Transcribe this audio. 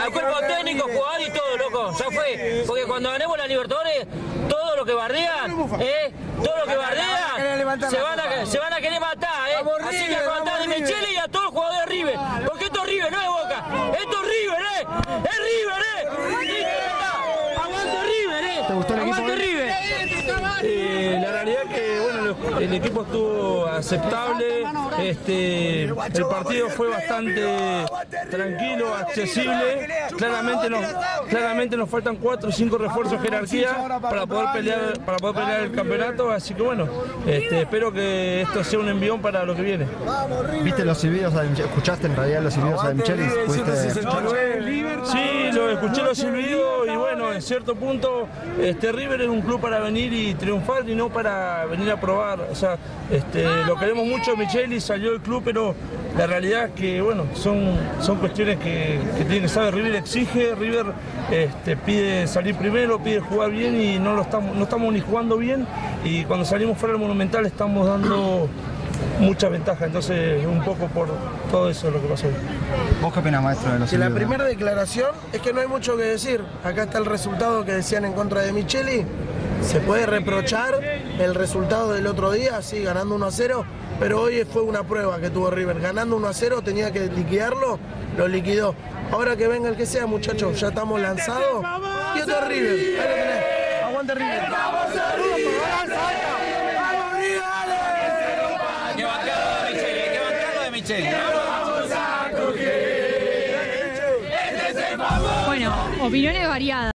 al cuerpo técnico, jugador y todo, loco. Ya fue. Porque cuando ganemos la Libertadores, todo lo que bardean, ¿eh? Todo lo que bardean, se van a, se van a querer matar, ¿eh? Así que aguantar de Michele y a todos los jugadores de River. Porque esto es River, no es Boca. Esto es River, ¿eh? Es River, ¿eh? Aguante River, ¿eh? ¿Te gustó el equipo Aguante? River. Eh, la realidad que bueno, lo- el equipo estuvo aceptable, este, el partido fue bastante tranquilo, accesible, claramente nos, claramente nos faltan cuatro o cinco refuerzos de jerarquía para poder pelear, para poder pelear el campeonato, así que bueno, este, espero que esto sea un envión para lo que viene. ¿Viste los silbidos a? ¿Escuchaste en realidad los silbidos a Michelis? ¿Pudiste- Sí, lo escuché los silbidos y bueno, en cierto punto este River es un club para venir y triunfar y no para venir a probar. O sea, este, lo queremos mucho, Micheli salió del club, pero la realidad es que bueno, son, son cuestiones que, que tiene que saber. River exige, River este, pide salir primero, pide jugar bien y no lo estamos, no estamos ni jugando bien. Y cuando salimos fuera del Monumental estamos dando mucha ventaja. Entonces, un poco por todo eso es lo que pasó. ¿Vos qué opinas, maestro, de los Que la primera declaración es que no hay mucho que decir. Acá está el resultado que decían en contra de Micheli. Se puede reprochar el resultado del otro día, sí, ganando 1 a 0, pero hoy fue una prueba que tuvo River. Ganando 1 a 0 tenía que liquidarlo, lo liquidó. Ahora que venga el que sea, muchachos, ya estamos lanzados. Y otro River. Ahí lo tenés. Aguante River. Que bancarlo de Michele, que bancarlo de Michele. Bueno, opiniones variadas.